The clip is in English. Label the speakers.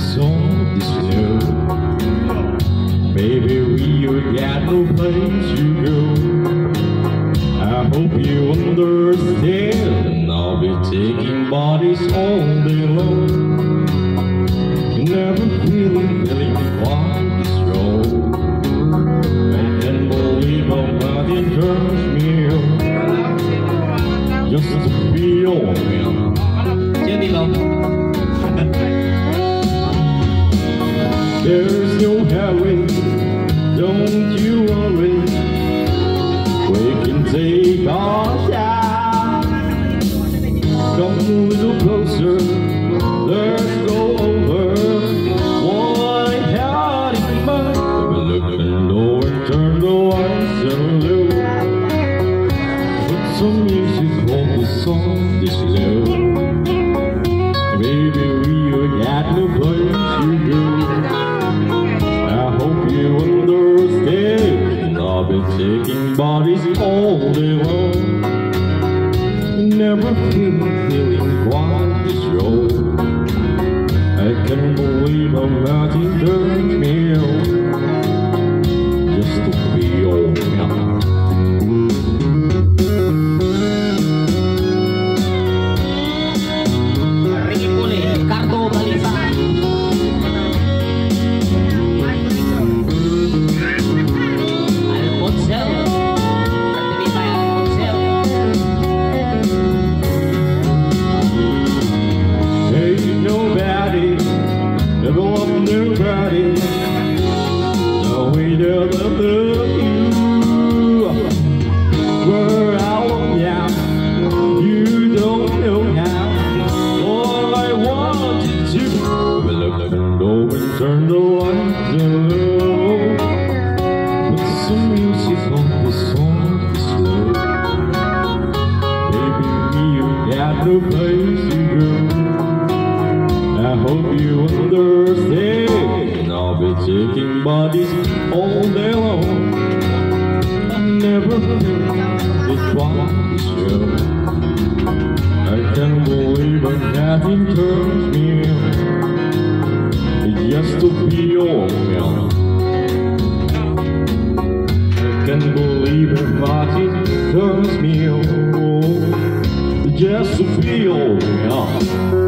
Speaker 1: song this year. Baby, we ain't got no place to go. I hope you understand. I'll be taking bodies all day long. Never feeling really on this road. I can't believe nobody turns me. on. Just to feel me. There's no hurry, don't you worry. We can take our time. Come a little closer, let's go over I had in mind. Look low and turn the lights down low. Put some music on the song this low. Taking bodies all day long. Never feeling, feeling quite this road. I can't believe how much it turns me ever nobody I love you. We're out now, you don't know. All I and turn the lights music on the song slow. Place to go. I hope you. Bodies all day long. I Never this one show. I can't believe I'm having turns me on. Just to be your man. I can't believe I'm having turns me on. Just to be your man.